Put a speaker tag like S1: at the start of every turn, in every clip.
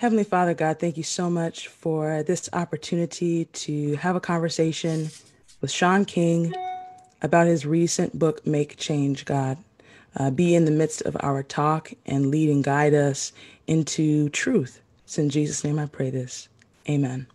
S1: Heavenly Father, God, thank you so much for this opportunity to have a conversation with Shaun King about his recent book, Make Change, God. Uh, be in the midst of our talk and lead and guide us into truth. It's in Jesus' name I pray this. Amen.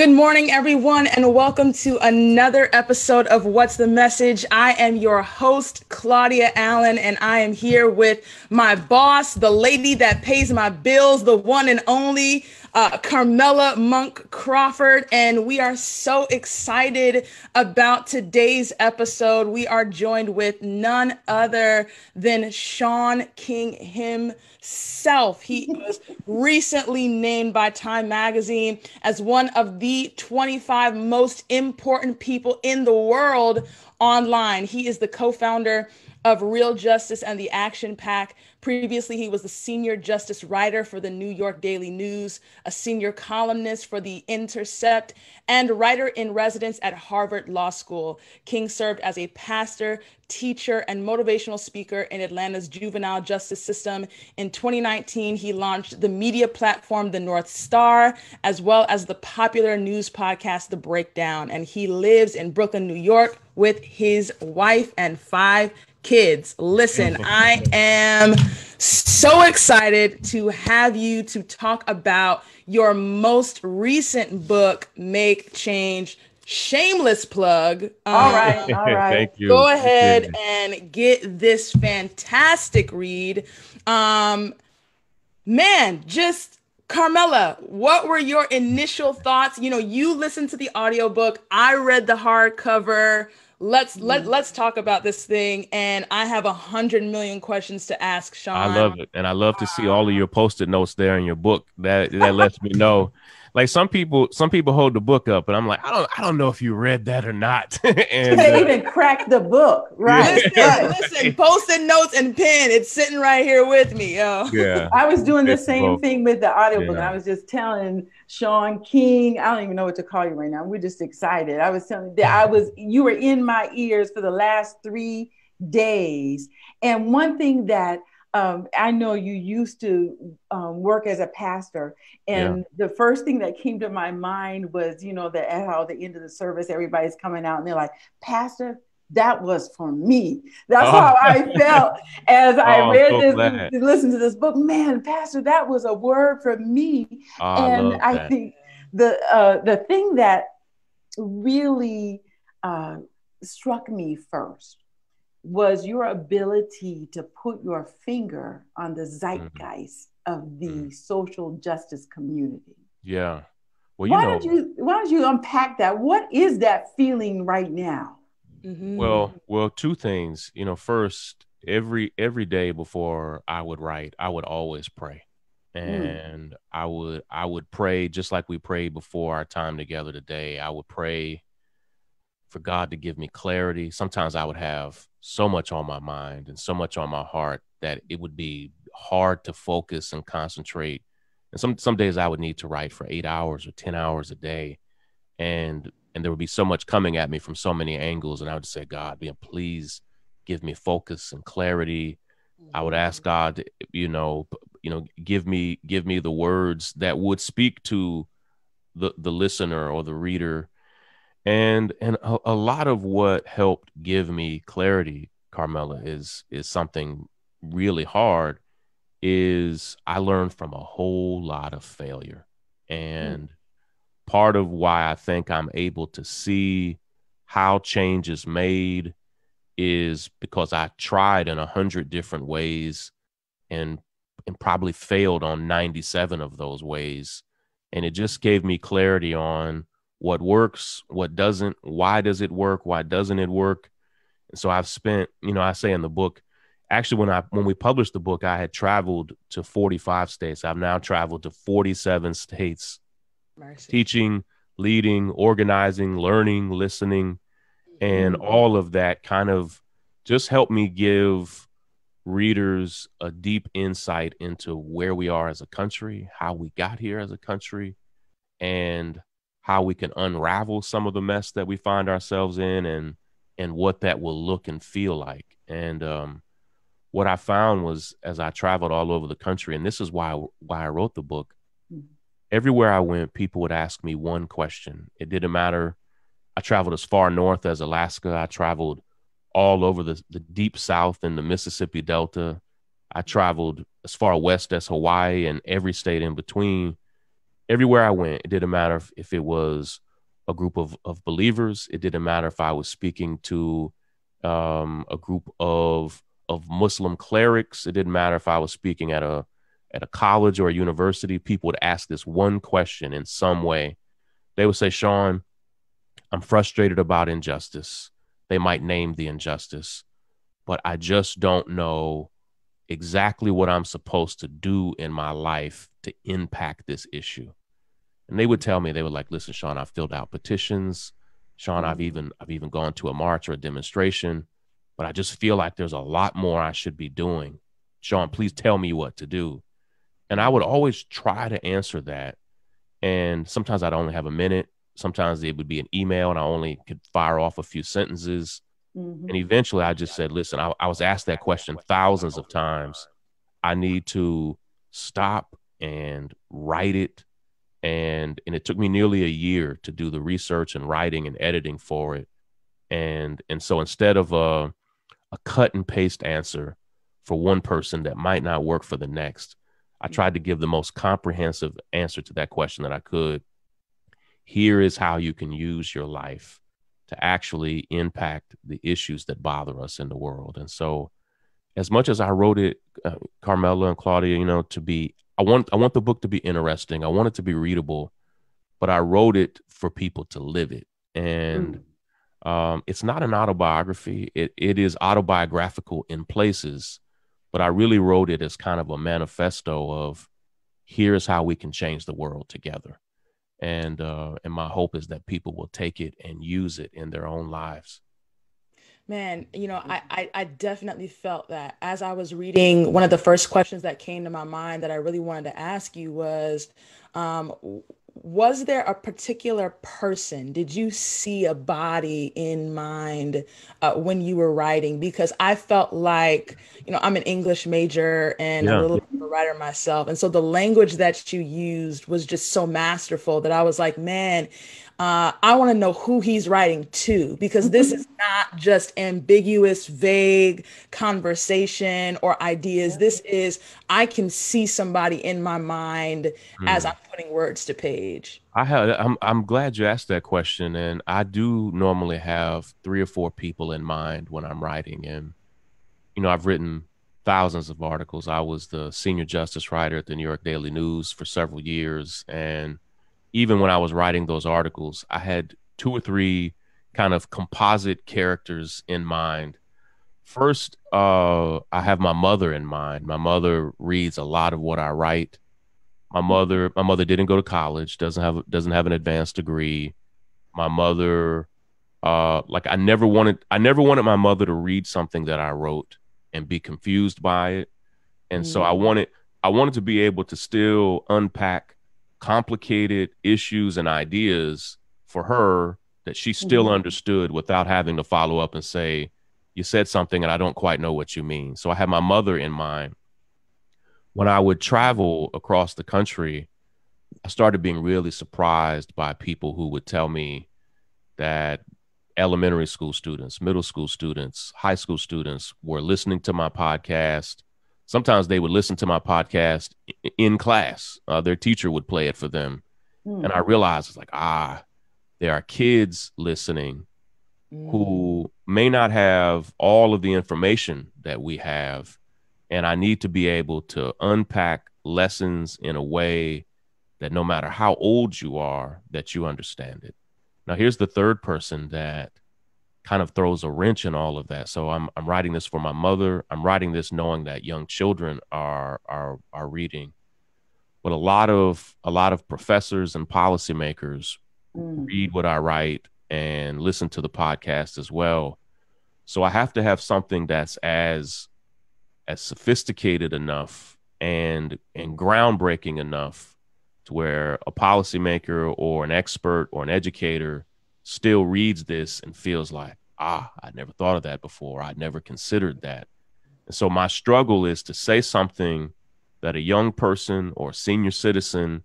S1: Good morning, everyone, and welcome to another episode of What's the Message. I am your host, Claudia Allen, and I am here with my boss, the lady that pays my bills, the one and only uh, Carmela Monk Crawford. And we are so excited about today's episode. We are joined with none other than Shaun King himself. He was recently named by Time Magazine as one of the 25 most important people in the world online. He is the co founder of Real Justice and the Action PAC. Previously, he was the senior justice writer for the New York Daily News, a senior columnist for The Intercept, and writer in residence at Harvard Law School. King served as a pastor, teacher, and motivational speaker in Atlanta's juvenile justice system. In 2019, he launched the media platform The North Star, as well as the popular news podcast The Breakdown. And he lives in Brooklyn, New York with his wife and five kids. Listen, I am so excited to have you to talk about your most recent book, Make Change. Shameless plug.
S2: All um, right, all right.
S3: Thank you.
S1: Go ahead and get this fantastic read. Um, man, just Carmela, what were your initial thoughts? You know, you listened to the audiobook, I read the hardcover let's let mm-hmm. let's talk about this thing and i have a hundred million questions to ask shaun
S3: i love it and i love to see all of your post-it notes there in your book. That that lets me know. Like some people some people hold the book up and i'm like i don't i don't know if you read that or not.
S2: And they uh, even crack the book right
S1: listen, listen post-it notes and pen it's sitting right here with me yo.
S3: Yeah.
S2: I was doing the same thing with the audiobook. Yeah. i was just telling shaun king. I don't even know what to call you right now. We're just excited. I was telling that i was you were in my ears for the last three days. And one thing that um, I know you used to um, work as a pastor, and yeah. the first thing that came to my mind was, you know, that at how the end of the service, everybody's coming out and they're like, Pastor, that was for me. That's oh. how I felt as I oh, read so this, listen to this book. Man, Pastor, that was a word for me.
S3: Oh,
S2: and
S3: I,
S2: I think the uh, the thing that really uh, struck me first was your ability to put your finger on the mm-hmm. zeitgeist mm-hmm. of the mm-hmm. social justice community.
S3: Yeah.
S2: Well, you why know, don't you why don't you unpack that? What is that feeling right now?
S3: Mm-hmm. Well, well, two things. You know, first, every every day before I would write, I would always pray. Mm. And mm. I would I would pray just like we prayed before our time together today. I would pray for God to give me clarity. Sometimes I would have so much on my mind and so much on my heart that it would be hard to focus and concentrate. And some some days I would need to write for 8 hours or 10 hours a day. And and there would be so much coming at me from so many angles and I would say, God, please give me focus and clarity. I would ask God, to, you know, you know, give me give me the words that would speak to the the listener or the reader and and a, a, lot of what helped give me clarity carmela is is something really hard is I learned from a whole lot of failure. And mm. Part of why I think I'm able to see how change is made is because I tried in a hundred different ways and and probably failed on 97 of those ways. And it just gave me clarity on what works, what doesn't, why does it work, why doesn't it work. And so I've spent, you know, I say in the book, actually when i when we published the book i had traveled to 45 states i've now traveled to 47 states Mercy. teaching leading organizing learning listening and mm-hmm. all of that kind of just helped me give readers a deep insight into where we are as a country how we got here as a country and how we can unravel some of the mess that we find ourselves in and and what that will look and feel like and um what I found was as I traveled all over the country, and this is why why I wrote the book. Everywhere I went, people would ask me one question. It didn't matter. I traveled as far north as Alaska. I traveled all over the, the deep south in the Mississippi Delta. I traveled as far west as Hawaii and every state in between. Everywhere I went, it didn't matter if, if it was a group of, of believers. It didn't matter if I was speaking to um, a group of of Muslim clerics. It didn't matter if I was speaking at a at a college or a university. People would ask this one question in some way. They would say, "Shaun, I'm frustrated about injustice." They might name the injustice, but I just don't know exactly what I'm supposed to do in my life to impact this issue. And they would tell me, they were like, listen, Shaun, I've filled out petitions. Shaun, I've even I've even gone to a march or a demonstration but I just feel like there's a lot more I should be doing. Shaun, please tell me what to do. And I would always try to answer that. And sometimes I'd only have a minute. Sometimes it would be an email and I only could fire off a few sentences. Mm-hmm. And eventually I just said, listen, I, I was asked that question thousands of times. I need to stop and write it. And and it took me nearly a year to do the research and writing and editing for it. And and so instead of uh a cut and paste answer for one person that might not work for the next. I tried to give the most comprehensive answer to that question that I could. Here is how you can use your life to actually impact the issues that bother us in the world. And so, as much as I wrote it, uh, Carmela and Claudia, you know, to be, I want, I want the book to be interesting. I want it to be readable, but I wrote it for people to live it. And mm. Um, it's not an autobiography. It it is autobiographical in places, but I really wrote it as kind of a manifesto of here's how we can change the world together. And uh, and my hope is that people will take it and use it in their own lives.
S1: Man, you know, I, I, I definitely felt that as I was reading. One of the first questions that came to my mind that I really wanted to ask you was, um, was there a particular person did you see a body in mind uh, when you were writing because i felt like you know i'm an english major and yeah. a little bit of a writer myself and so the language that you used was just so masterful that i was like man uh, I want to know who he's writing to because this mm-hmm. is not just ambiguous, vague conversation or ideas. This is, I can see somebody in my mind mm. as I'm putting words to page.
S3: I have, I'm, I'm glad you asked that question. And I do normally have three or four people in mind when I'm writing. And, you know, I've written thousands of articles. I was the senior justice writer at the New York Daily News for several years. And, even when I was writing those articles, I had two or three kind of composite characters in mind. First, uh, I have my mother in mind. My mother reads a lot of what I write. My mother, my mother didn't go to college, doesn't have doesn't have an advanced degree. My mother, uh, like I never wanted, I never wanted my mother to read something that I wrote and be confused by it. And mm-hmm. so I wanted, I wanted to be able to still unpack complicated issues and ideas for her that she still mm-hmm. understood without having to follow up and say, You said something and I don't quite know what you mean. So I had my mother in mind. When I would travel across the country, I started being really surprised by people who would tell me that elementary school students, middle school students, high school students were listening to my podcast. Sometimes they would listen to my podcast in class. Uh, their teacher would play it for them. Mm. And I realized it's like, ah, there are kids listening mm. who may not have all of the information that we have. And I need to be able to unpack lessons in a way that no matter how old you are, that you understand it. Now, here's the third person that kind of throws a wrench in all of that. So I'm I'm writing this for my mother. I'm writing this knowing that young children are are are reading. But a lot of a lot of professors and policymakers mm. read what I write and listen to the podcast as well. So I have to have something that's as as sophisticated enough and and groundbreaking enough to where a policymaker or an expert or an educator still reads this and feels like, ah, I never thought of that before. I never considered that. And so my struggle is to say something that a young person or senior citizen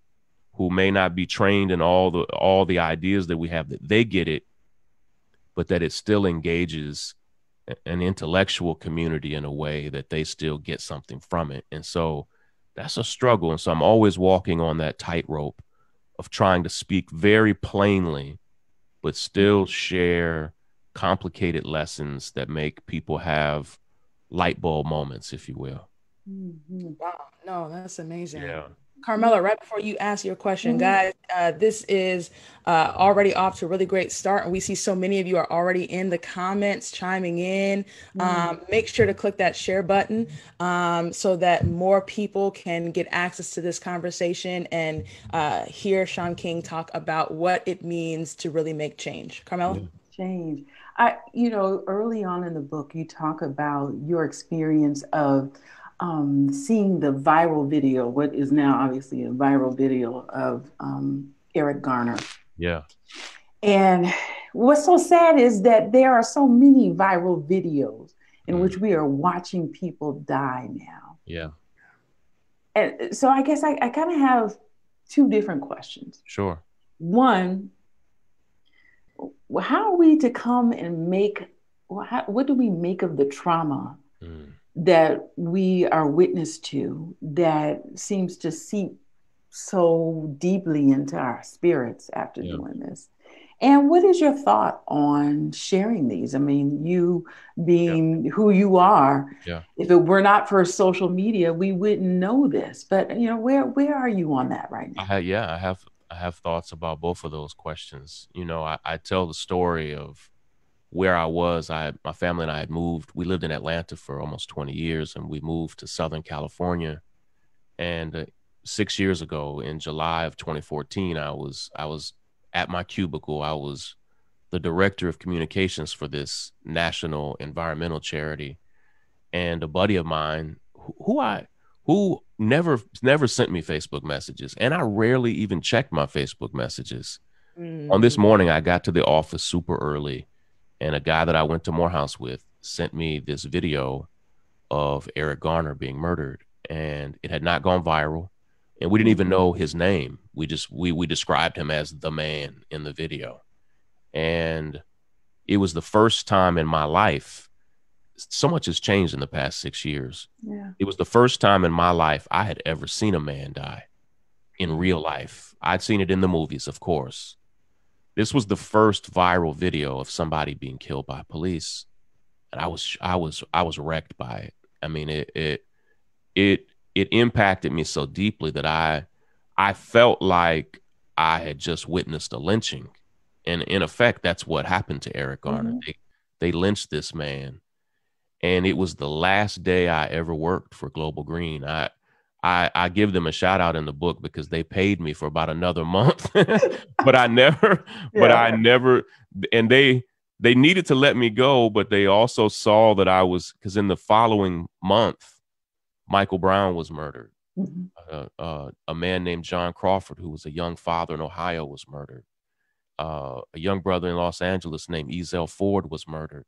S3: who may not be trained in all the all the ideas that we have that they get it, but that it still engages an intellectual community in a way that they still get something from it. And so that's a struggle. And so I'm always walking on that tightrope of trying to speak very plainly, but still share complicated lessons that make people have light bulb moments, if you will.
S1: Mm-hmm. Wow. No, that's amazing. Yeah. Carmela, right before you ask your question, mm-hmm. guys, uh, this is uh, already off to a really great start. And we see so many of you are already in the comments chiming in. Mm-hmm. Um, make sure to click that share button um, so that more people can get access to this conversation and uh, hear Shaun King talk about what it means to really make change. Carmela?
S2: Change. I, you know, early on in the book, you talk about your experience of um, seeing the viral video, what is now obviously a viral video of um, Eric Garner.
S3: Yeah.
S2: And what's so sad is that there are so many viral videos in mm. which we are watching people die now.
S3: Yeah.
S2: And so I guess I, I kind of have two different questions.
S3: Sure.
S2: One, how are we to come and make, what do we make of the trauma mm that we are witness to that seems to seep so deeply into our spirits after yeah. doing this. And what is your thought on sharing these? I mean, you being yeah. who you are,
S3: yeah.
S2: if it were not for social media, we wouldn't know this. But you know, where where are you on that right now?
S3: I have, yeah, I have I have thoughts about both of those questions. You know, I, I tell the story of where I was, I my family and I had moved. We lived in Atlanta for almost 20 years, and we moved to Southern California. And uh, six years ago, in July of 2014, I was I was at my cubicle. I was the director of communications for this national environmental charity, and a buddy of mine who, who I who never never sent me Facebook messages, and I rarely even checked my Facebook messages. Mm. On this morning, I got to the office super early and a guy that I went to Morehouse with sent me this video of Eric Garner being murdered, and it had not gone viral, and we didn't even know his name. We just we we described him as the man in the video, and it was the first time in my life. So much has changed in the past six years.
S2: Yeah.
S3: It was the first time in my life I had ever seen a man die in real life. I'd seen it in the movies, of course, this was the first viral video of somebody being killed by police, and I was I was I was wrecked by it. I mean, it it it it impacted me so deeply that I I felt like I had just witnessed a lynching, and in effect, that's what happened to Eric Garner. Mm-hmm. They they lynched this man, and it was the last day I ever worked for Global Green. I I, I give them a shout out in the book because they paid me for about another month, but I never, yeah. but I never, and they they needed to let me go, but they also saw that I was because in the following month, Michael Brown was murdered. Mm-hmm. Uh, uh, a man named John Crawford, who was a young father in Ohio, was murdered. Uh, a young brother in Los Angeles named Ezell Ford was murdered.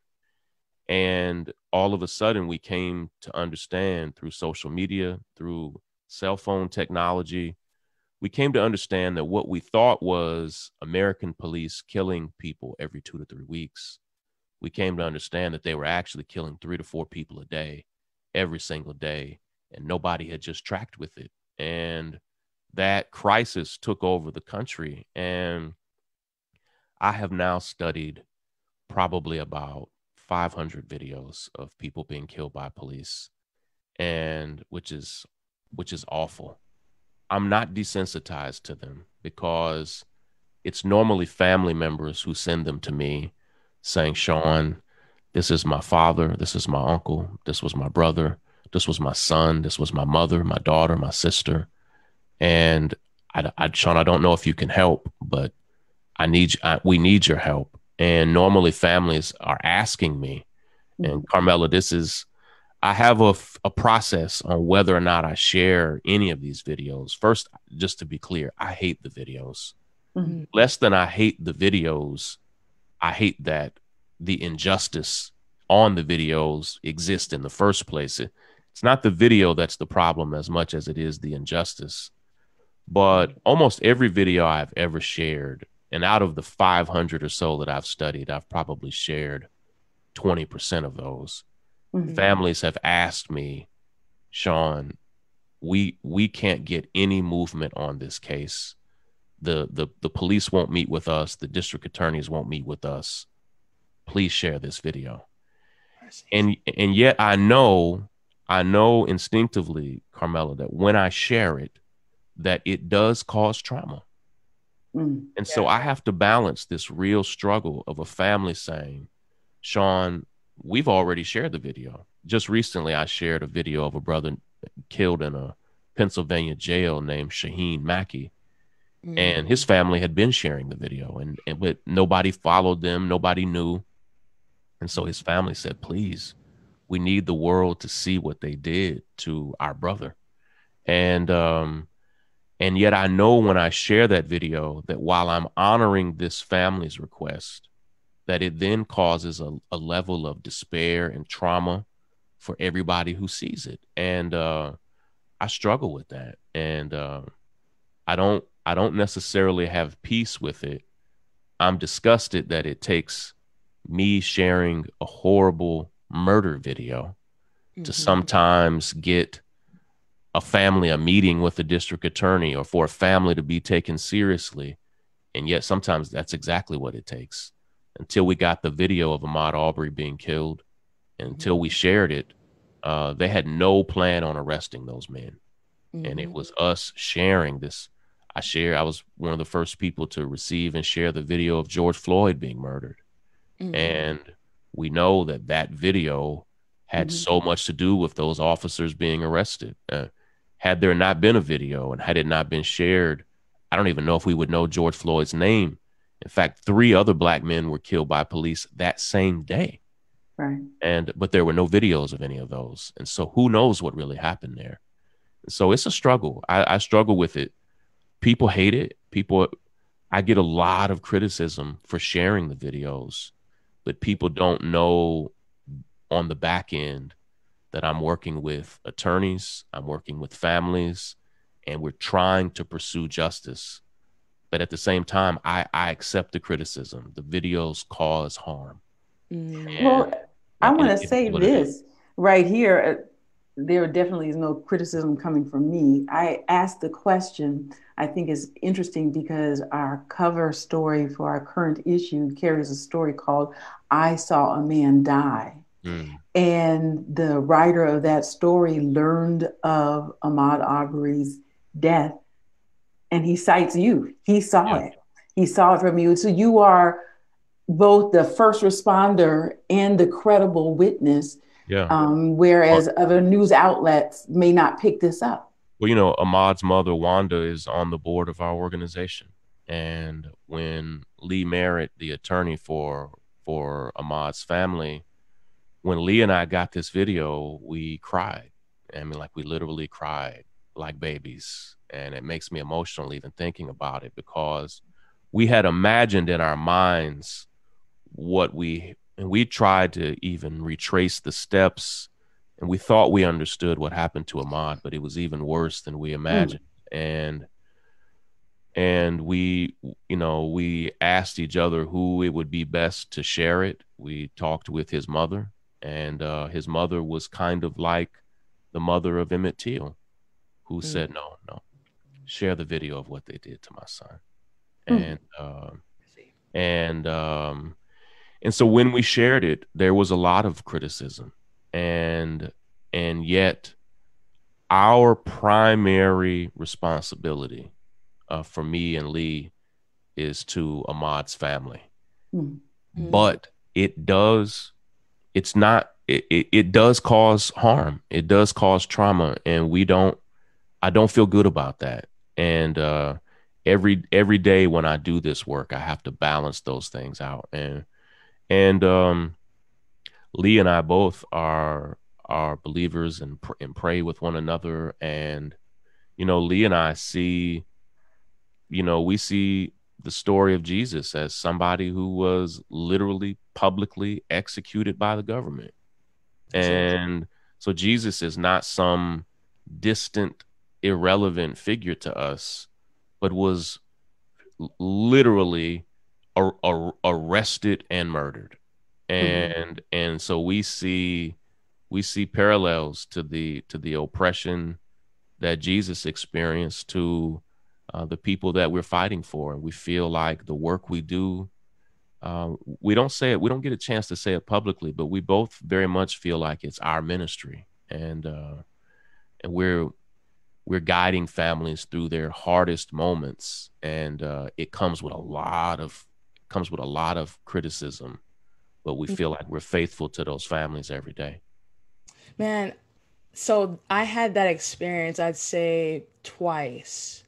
S3: And all of a sudden, we came to understand through social media, through cell phone technology, we came to understand that what we thought was American police killing people every two to three weeks, we came to understand that they were actually killing three to four people a day, every single day and nobody had just tracked with it. And that crisis took over the country. And I have now studied probably about 500 videos of people being killed by police and which is which is awful. I'm not desensitized to them because it's normally family members who send them to me saying shaun this is my father this is my uncle this was my brother this was my son this was my mother my daughter my sister. And i, I shaun i don't know if you can help but i need I, we need your help. And normally families are asking me and carmela this is i have a, a process on whether or not i share any of these videos. First just to be clear i hate the videos. Mm-hmm. less than i hate the videos i hate that the injustice on the videos exists in the first place. It, it's not the video that's the problem as much as it is the injustice. But almost every video i've ever shared and out of the 500 or so that I've studied, I've probably shared 20% of those. Mm-hmm. Families have asked me, Shaun, we we can't get any movement on this case. The the the police won't meet with us, the district attorneys won't meet with us. Please share this video. And and yet I know I know instinctively, Carmela, that when I share it, that it does cause trauma. Mm, and yeah. so I have to balance this real struggle of a family saying, Shaun, we've already shared the video. Just recently, I shared a video of a brother killed in a Pennsylvania jail named Shaheen Mackey. Mm. And his family had been sharing the video, and, and but nobody followed them, nobody knew. And so his family said, Please, we need the world to see what they did to our brother. And um, and yet I know when I share that video that while I'm honoring this family's request, that it then causes a, a level of despair and trauma for everybody who sees it. And uh, I struggle with that. And uh, I don't I don't necessarily have peace with it. I'm disgusted that it takes me sharing a horrible murder video mm-hmm. to sometimes get a family a meeting with the district attorney or for a family to be taken seriously. And yet sometimes that's exactly what it takes. Until we got the video of Ahmaud Arbery being killed, and until we shared it, uh, they had no plan on arresting those men. Mm-hmm. And it mm-hmm. was us sharing this. I share. I was one of the first people to receive and share the video of George Floyd being murdered, mm-hmm. and we know that that video had mm-hmm. so much to do with those officers being arrested. Uh, had there not been a video and had it not been shared, I don't even know if we would know George Floyd's name. In fact, three other black men were killed by police that same day.
S2: Right.
S3: And but there were no videos of any of those. And so who knows what really happened there. So it's a struggle. I, I struggle with it. People hate it. People I get a lot of criticism for sharing the videos, but people don't know on the back end that I'm working with attorneys, I'm working with families, and we're trying to pursue justice. But at the same time, I, I accept the criticism. The videos cause harm.
S2: Mm. Well, I want to say this right here. Uh, there definitely is no criticism coming from me. I asked the question, I think is interesting because our cover story for our current issue carries a story called I Saw a Man Die. Mm. And the writer of that story learned of Ahmaud Arbery's death and he cites you. He saw yeah. it. He saw it from you. So you are both the first responder and the credible witness.
S3: Yeah.
S2: Um, whereas well, other news outlets may not pick this up.
S3: Well, you know, Ahmaud's mother, Wanda, is on the board of our organization. And when Lee Merritt, the attorney for for Ahmaud's family, when Lee and I got this video, we cried. I mean, like we literally cried like babies. And it makes me emotional even thinking about it because we had imagined in our minds what we, and we tried to even retrace the steps and we thought we understood what happened to Ahmaud, but it was even worse than we imagined. Mm. And and we you know we asked each other who it would be best to share it we talked with his mother and uh, his mother was kind of like the mother of Emmett Till, who mm. said, "No, no, share the video of what they did to my son," mm. and um, and um, and so when we shared it, there was a lot of criticism, and and yet our primary responsibility uh, for me and Lee is to Ahmaud's family. Mm-hmm. But it does, it's not, it, it, it does cause harm. It does cause trauma. And we don't, I don't feel good about that. And uh, every every day when I do this work, I have to balance those things out. And and um, Lee and I both are are believers and pr- and pray with one another. And you know, Lee and I see you know, we see the story of Jesus as somebody who was literally publicly executed by the government. And so Jesus is not some distant, irrelevant figure to us, but was literally ar- ar- arrested and murdered. Mm-hmm. And mm-hmm. and so we see we see parallels to the to the oppression that Jesus experienced to uh, the people that we're fighting for. And we feel like the work we do, uh, we don't say it, we don't get a chance to say it publicly, but we both very much feel like it's our ministry. And, uh, and we're, we're guiding families through their hardest moments. And uh, it comes with a lot of, comes with a lot of criticism, but we feel like we're faithful to those families every day.
S1: Man, so I had that experience, I'd say twice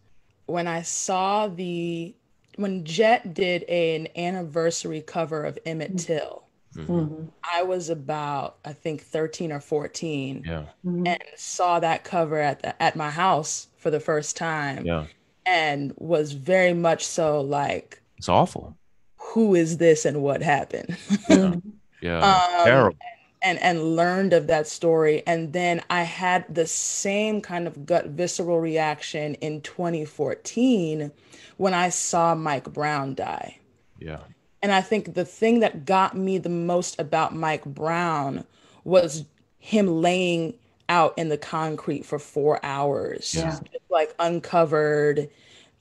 S1: when I saw the when Jet did an anniversary cover of Emmett mm-hmm. Till, mm-hmm. I was about I think 13 or 14.
S3: Yeah. Mm-hmm.
S1: And saw that cover at the, at my house for the first time.
S3: Yeah.
S1: And was very much so like
S3: It's awful.
S1: Who is this and what happened?
S3: yeah. yeah. Um, Terrible
S1: and and learned of that story and then i had the same kind of gut visceral reaction in 2014 when i saw mike brown die
S3: yeah
S1: and i think the thing that got me the most about mike brown was him laying out in the concrete for four hours
S3: yeah.
S1: just like uncovered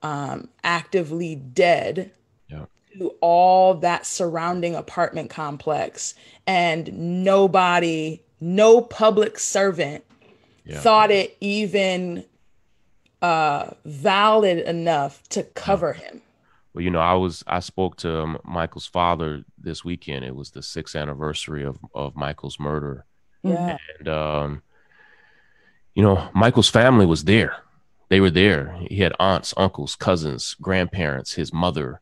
S1: um, actively dead to all that surrounding apartment complex and nobody no public servant yeah. thought it even uh valid enough to cover yeah. him
S3: well you know i was i spoke to um, michael's father this weekend it was the sixth anniversary of of michael's murder
S1: yeah
S3: and um you know michael's family was there they were there he had aunts uncles cousins grandparents his mother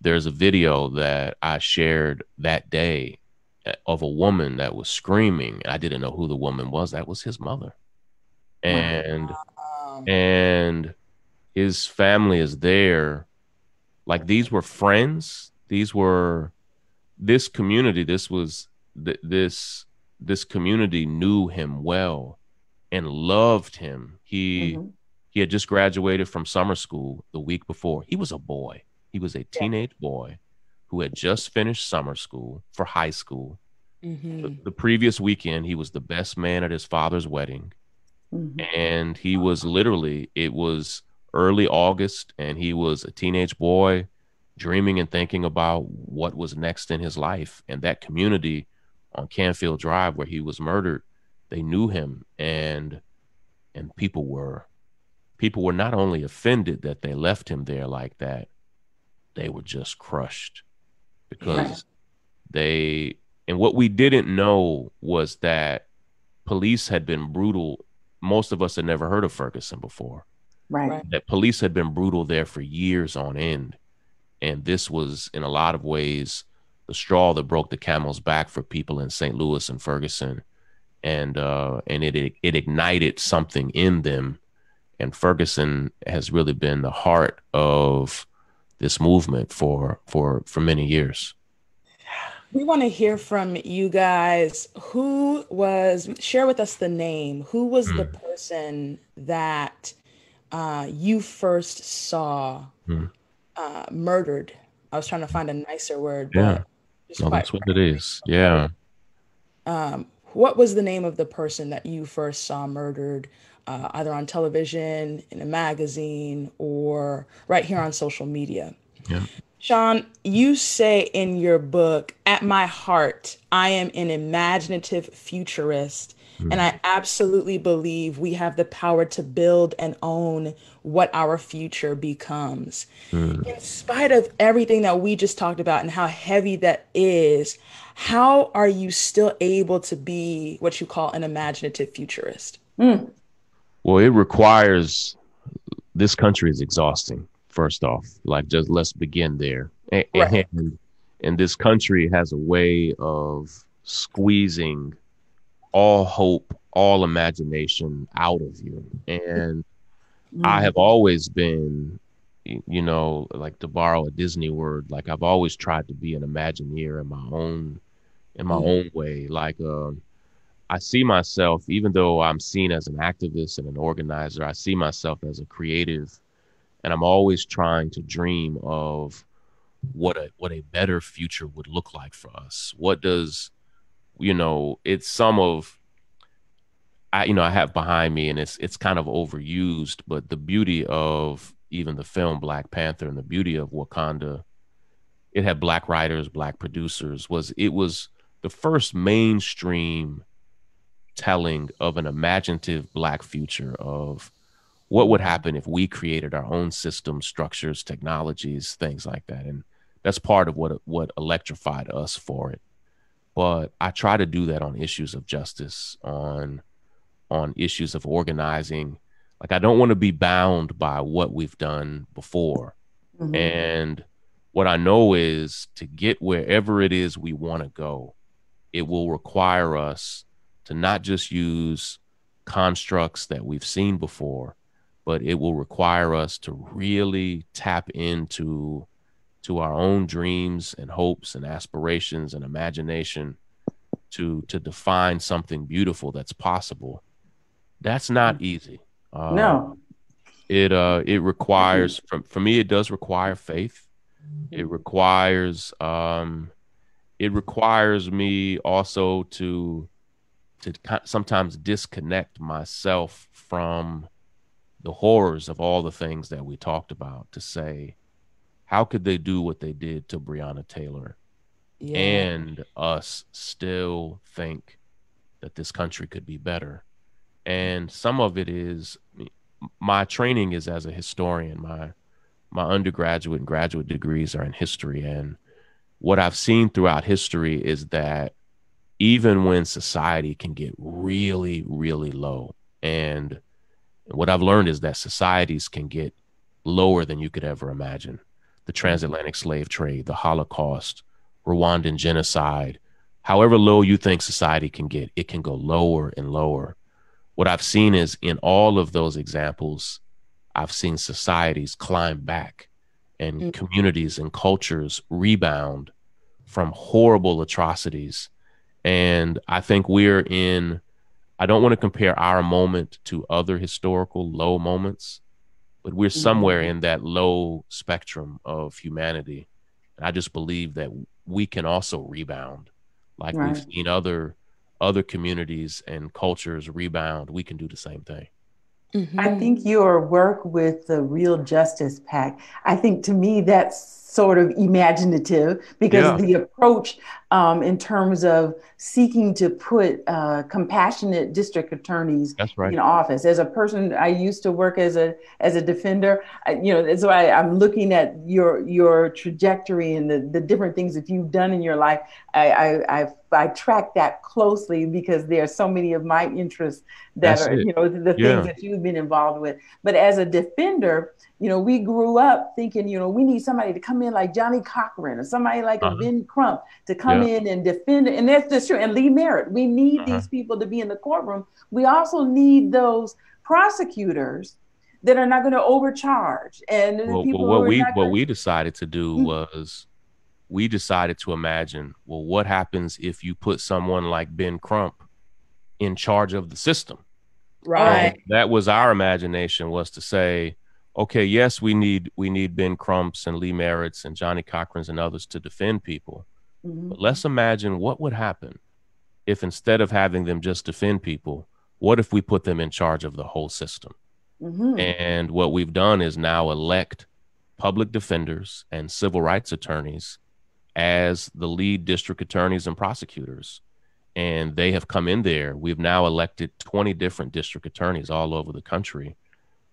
S3: there's a video that I shared that day eh, of a woman that was screaming. I didn't know who the woman was. That was his mother. And wow. and his family is there. Like these were friends. These were this community. This was th- this this community knew him well and loved him. He mm-hmm. he had just graduated from summer school the week before. He was a boy. He was a teenage yeah. boy who had just finished summer school for high school. Mm-hmm. The, the, previous weekend, he was the best man at his father's wedding. Mm-hmm. And he was literally, it was early August, and he was a teenage boy dreaming and thinking about what was next in his life. And that community on Canfield Drive where he was murdered, they knew him and and people were people were not only offended that they left him there like that, they were just crushed because yeah. they and what we didn't know was that police had been brutal most of us had never heard of ferguson before
S2: right
S3: that police had been brutal there for years on end and this was in a lot of ways the straw that broke the camel's back for people in st louis and ferguson and uh and it it ignited something in them and ferguson has really been the heart of this movement for for for many years.
S1: We want to hear from you guys. Who was share with us the name? Who was mm. the person that uh, you first saw mm. uh, murdered? I was trying to find a nicer word.
S3: Yeah, no, that's what it is. Yeah.
S1: Um, what was the name of the person that you first saw murdered, uh, either on television, in a magazine, or right here on social media?
S3: Yeah.
S1: Shaun, you say in your book, At My Heart, I am an imaginative futurist. Mm. And I absolutely believe we have the power to build and own what our future becomes. Mm. In spite of everything that we just talked about and how heavy that is, how are you still able to be what you call an imaginative futurist? Mm.
S3: Well, it requires this country is exhausting, first off. Like, just let's begin there. And, right. and, and this country has a way of squeezing all hope, all imagination out of you. And mm. I have always been, you know, like to borrow a Disney word, like I've always tried to be an Imagineer in my own in my mm-hmm. own way. Like, um, I see myself, even though I'm seen as an activist and an organizer, I see myself as a creative, and I'm always trying to dream of what a what a better future would look like for us. What does, you know, it's some of, I you know I have behind me, and it's it's kind of overused, but the beauty of even the film Black Panther and the beauty of Wakanda, it had black writers, black producers. Was it was the first mainstream telling of an imaginative black future of what would happen if we created our own systems, structures, technologies, things like that. And that's part of what what electrified us for it. But I try to do that on issues of justice, on on issues of organizing. Like I don't want to be bound by what we've done before. Mm-hmm. And what I know is to get wherever it is we want to go, it will require us to not just use constructs that we've seen before, but it will require us to really tap into to our own dreams and hopes and aspirations and imagination to to define something beautiful that's possible. That's not easy.
S2: Uh, no.
S3: It uh it requires for, for me it does require faith. It requires um it requires me also to to sometimes disconnect myself from the horrors of all the things that we talked about to say how could they do what they did to Breonna Taylor yeah. and us still think that this country could be better and some of it is my training is as a historian my my undergraduate and graduate degrees are in history and what I've seen throughout history is that even when society can get really, really low, and what I've learned is that societies can get lower than you could ever imagine. The transatlantic slave trade, the Holocaust, Rwandan genocide, however low you think society can get, it can go lower and lower. What I've seen is in all of those examples, I've seen societies climb back and mm-hmm. communities and cultures rebound from horrible atrocities. And I think we're in, I don't want to compare our moment to other historical low moments, but we're mm-hmm. somewhere in that low spectrum of humanity. And I just believe that we can also rebound like right. we've seen other other communities and cultures rebound we can do the same thing
S2: Mm-hmm. I think your work with the Real Justice PAC, I think to me that's sort of imaginative because yeah. the approach um, in terms of seeking to put uh, compassionate district attorneys
S3: right.
S2: in office. As a person, I used to work as a as a defender. I, you know, that's why I'm looking at your your trajectory and the, the different things that you've done in your life. I I, I, I track that closely because there are so many of my interests that that's are it. you know the, yeah. things that you've been involved with. But as a defender, you know, we grew up thinking, you know, we need somebody to come in like Johnnie Cochran or somebody like uh-huh. Ben Crump to come yeah. in and defend it. And that's just true. And Lee Merritt, we need uh-huh. these people to be in the courtroom. We also need those prosecutors that are not going to overcharge. And
S3: well,
S2: people
S3: well, what we what we decided to do mm-hmm. was we decided to imagine, well, what happens if you put someone like Ben Crump in charge of the system?
S1: Right.
S3: And that was our imagination was to say, okay, yes, we need we need Ben Crumps and Lee Merritt's and Johnnie Cochrans and others to defend people. Mm-hmm. But let's imagine what would happen if instead of having them just defend people, what if we put them in charge of the whole system? Mm-hmm. And what we've done is now elect public defenders and civil rights attorneys as the lead district attorneys and prosecutors. And they have come in there. We've now elected 20 different district attorneys all over the country,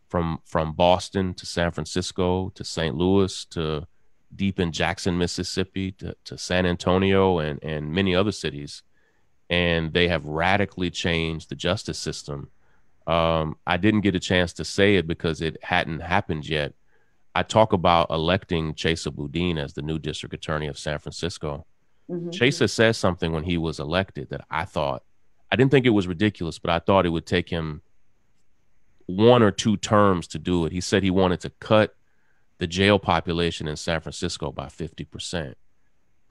S3: from from Boston to San Francisco to St. Louis to deep in Jackson, Mississippi to, to San Antonio and, and many other cities. And they have radically changed the justice system. Um, I didn't get a chance to say it because it hadn't happened yet. I talk about electing Chesa Boudin as the new district attorney of San Francisco. Mm-hmm. Chesa said something when he was elected that I thought, I didn't think it was ridiculous, but I thought it would take him one or two terms to do it. He said he wanted to cut the jail population in San Francisco by 50%.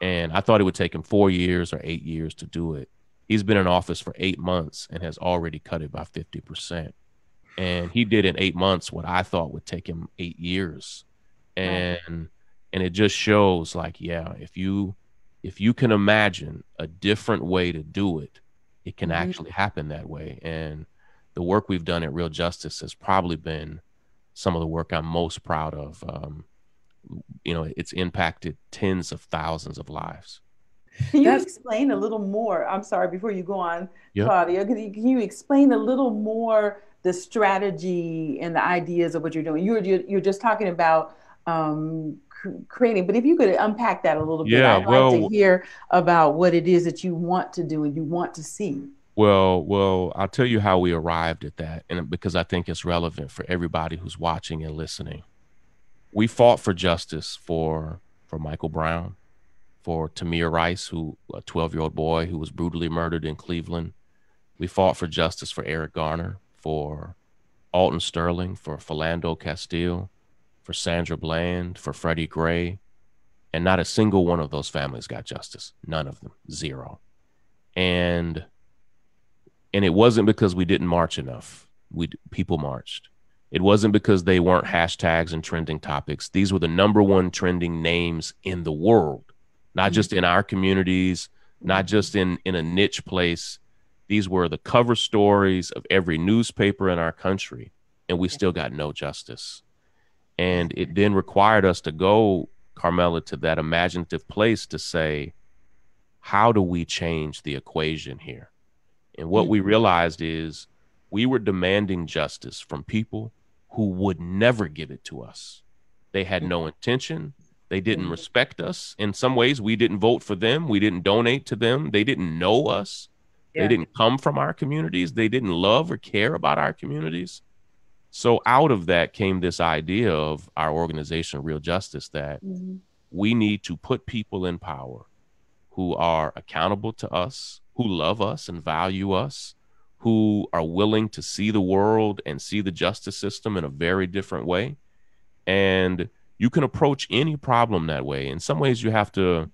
S3: And I thought it would take him four years or eight years to do it. He's been in office for eight months and has already cut it by 50%. And he did in eight months what I thought would take him eight years. And and it just shows like, yeah, if you if you can imagine a different way to do it, it can mm-hmm. actually happen that way. And the work we've done at Real Justice has probably been some of the work I'm most proud of. Um, you know, it's impacted tens of thousands of lives.
S2: Can you That's, explain a little more? I'm sorry, before you go on, yep. Claudia, can you, can you, explain a little more the strategy and the ideas of what you're doing? You're, you're, you're just talking about um, creating, but if you could unpack that a little bit, yeah, I'd well, like to hear about what it is that you want to do and you want to see.
S3: Well, well, I'll tell you how we arrived at that, and because I think it's relevant for everybody who's watching and listening. We fought for justice for for Michael Brown, for Tamir Rice, who a 12 year old boy who was brutally murdered in Cleveland. We fought for justice for Eric Garner, for Alton Sterling, for Philando Castile, for Sandra Bland, for Freddie Gray, and not a single one of those families got justice. None of them, zero. And and it wasn't because we didn't march enough. We people marched. It wasn't because they weren't hashtags and trending topics. These were the number one trending names in the world, not hmm. just in our communities, not just in in a niche place. These were the cover stories of every newspaper in our country, and we still got no justice. And it then required us to go, Carmela, to that imaginative place to say, how do we change the equation here? And what we mm-hmm. realized is we were demanding justice from people who would never give it to us. They had no intention. They didn't mm-hmm. respect us. In some ways, we didn't vote for them. We didn't donate to them. They didn't know us. Yeah. They didn't come from our communities. They didn't love or care about our communities. So, out of that came this idea of our organization, Real Justice, that mm-hmm. we need to put people in power who are accountable to us, who love us and value us, who are willing to see the world and see the justice system in a very different way. And you can approach any problem that way. In some ways, you have to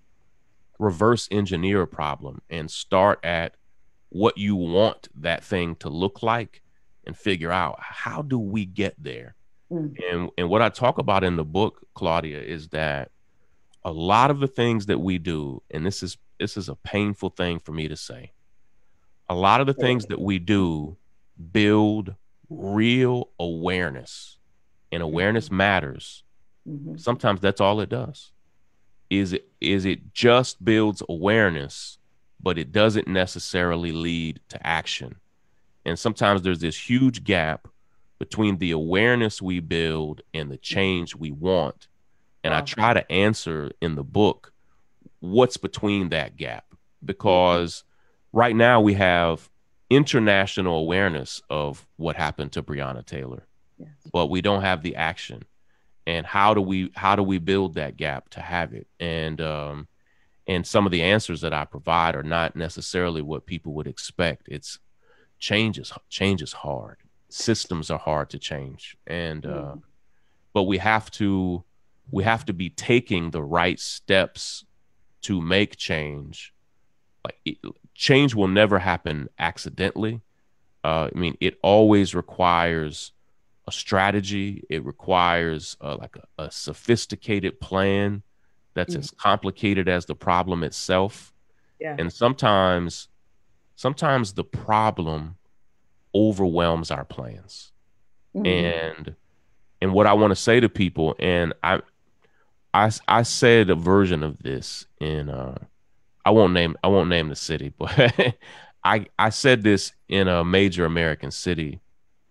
S3: reverse engineer a problem and start at what you want that thing to look like and figure out how do we get there. Mm. And and what I talk about in the book, Claudia, is that a lot of the things that we do, and this is this is a painful thing for me to say. A lot of the things that we do build real awareness, and awareness mm-hmm. matters. Mm-hmm. Sometimes that's all it does. Is it is it just builds awareness, but it doesn't necessarily lead to action. And sometimes there's this huge gap between the awareness we build and the change we want. And I try to answer in the book what's between that gap because right now we have international awareness of what happened to Breonna Taylor, yes. but we don't have the action. And how do we how do we build that gap to have it? And um, and some of the answers that I provide are not necessarily what people would expect. It's changes is change is hard. Systems are hard to change, and uh, mm. but we have to we have to be taking the right steps to make change, like it, change will never happen accidentally. Uh, I mean, it always requires a strategy. It requires uh, like a, a, sophisticated plan that's mm. as complicated as the problem itself. Yeah. And sometimes sometimes the problem overwhelms our plans. Mm-hmm. And and what I want to say to people, and I I I said a version of this in uh I won't name I won't name the city, but I I said this in a major American city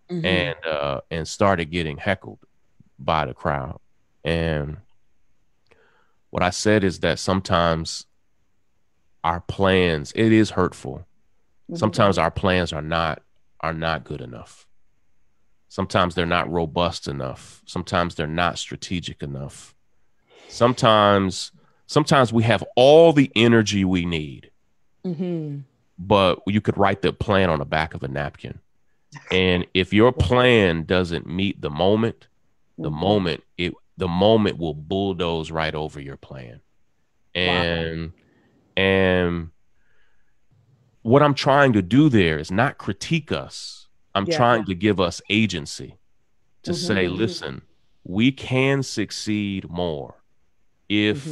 S3: mm-hmm. and uh and started getting heckled by the crowd. And what I said is that sometimes our plans, it is hurtful. Mm-hmm. Sometimes our plans are not are not good enough. Sometimes they're not robust enough. Sometimes they're not strategic enough. Sometimes sometimes we have all the energy we need. Mm-hmm. But you could write the plan on the back of a napkin. And if your plan doesn't meet the moment, the mm-hmm. moment it the moment will bulldoze right over your plan. And wow. and what I'm trying to do there is not critique us. I'm yeah. trying to give us agency to mm-hmm. say, listen, we can succeed more if mm-hmm.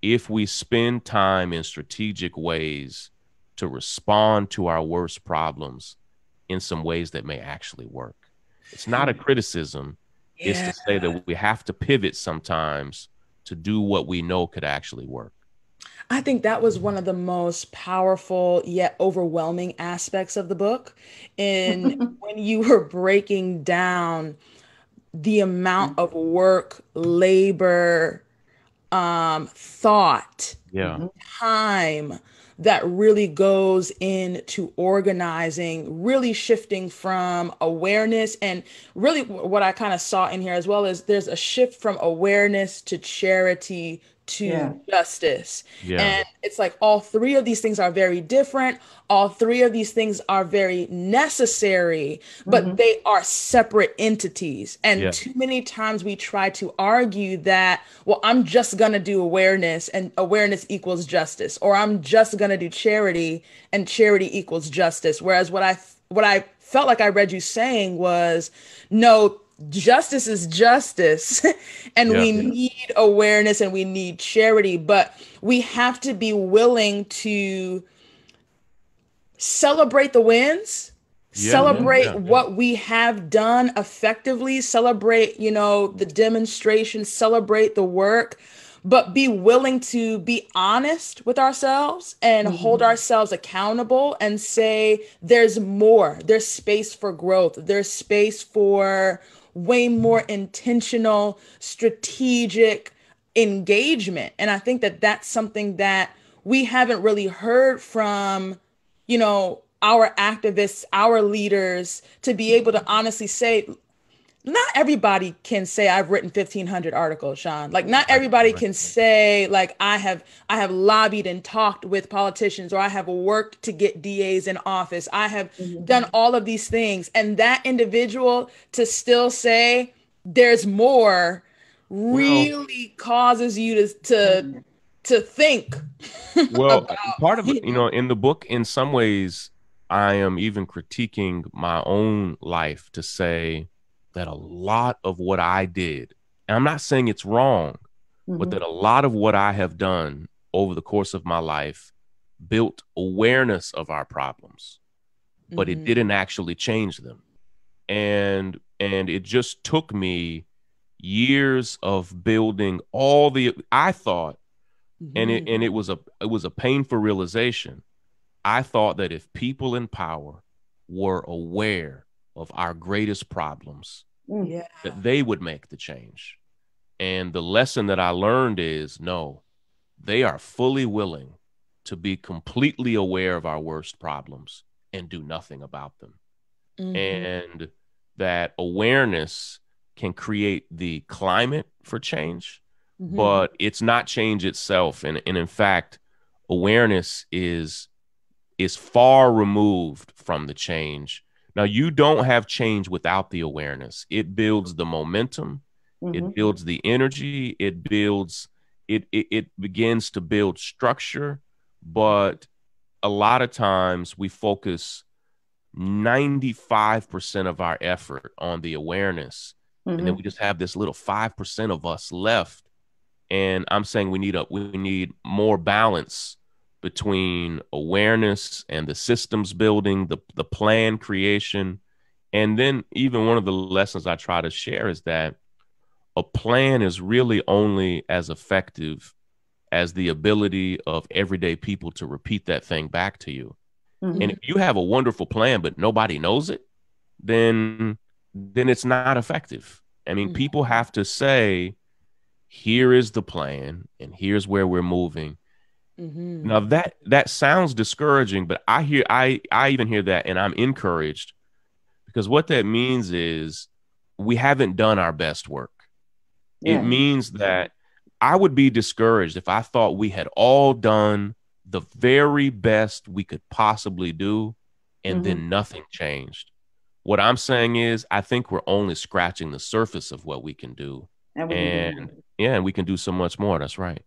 S3: if we spend time in strategic ways to respond to our worst problems in some ways that may actually work. It's not a hmm. criticism. Yeah. It's to say that we have to pivot sometimes to do what we know could actually work.
S1: I think that was one of the most powerful yet overwhelming aspects of the book. In when you were breaking down the amount of work, labor, um, thought,
S3: yeah.
S1: time that really goes into organizing, really shifting from awareness. And really, what I kind of saw in here as well is there's a shift from awareness to charity to yeah. justice. Yeah. And it's like all three of these things are very different. All three of these things are very necessary, but mm-hmm. they are separate entities. And yeah. too many times we try to argue that, well, I'm just going to do awareness and awareness equals justice, or I'm just going to do charity and charity equals justice. Whereas what I, what I felt like I read you saying was, no, justice is justice and yeah. we need awareness and we need charity but we have to be willing to celebrate the wins yeah, celebrate yeah, what we have done effectively celebrate you know the demonstration celebrate the work but be willing to be honest with ourselves and mm-hmm. hold ourselves accountable and say there's more there's space for growth there's space for way more intentional, strategic engagement. And I think that that's something that we haven't really heard from, you know, our activists, our leaders to be able to honestly say, not everybody can say I've written 1500 articles, Shaun. Like not everybody can say like I have I have lobbied and talked with politicians or I have worked to get DAs in office. I have mm-hmm. done all of these things and that individual to still say there's more really causes you to to to think.
S3: well, part of it, you know, in the book in some ways I am even critiquing my own life to say that a lot of what I did, and I'm not saying it's wrong, mm-hmm. but that a lot of what I have done over the course of my life built awareness of our problems, but mm-hmm. it didn't actually change them. And and it just took me years of building all the I thought mm-hmm. and it and it was a it was a painful realization. I thought that if people in power were aware of our greatest problems.
S1: Yeah.
S3: that they would make the change. And the lesson that I learned is no, they are fully willing to be completely aware of our worst problems and do nothing about them. Mm-hmm. And that awareness can create the climate for change, mm-hmm. but it's not change itself. And, and in fact, awareness is is far removed from the change now, you don't have change without the awareness. It builds the momentum, mm-hmm. it builds the energy, it builds it, it it begins to build structure, but a lot of times we focus 95% of our effort on the awareness mm-hmm. and then mm-hmm. we just have this little 5% of us left and i'm saying we need a we need more balance between awareness and the systems building, the the plan creation, and then even one of the lessons I try to share is that a plan is really only as effective as the ability of everyday people to repeat that thing back to you. Mm-hmm. And if you have a wonderful plan but nobody knows it, then then it's not effective. I mean, mm-hmm. people have to say, here is the plan and here's where we're moving. Mm-hmm. Now that that sounds discouraging, but I hear I I even hear that and I'm encouraged because what that means is we haven't done our best work. Yeah. It means that I would be discouraged if I thought we had all done the very best we could possibly do and mm-hmm. then nothing changed. What I'm saying is, I think we're only scratching the surface of what we can do. And, and yeah, and we can do so much more. That's right.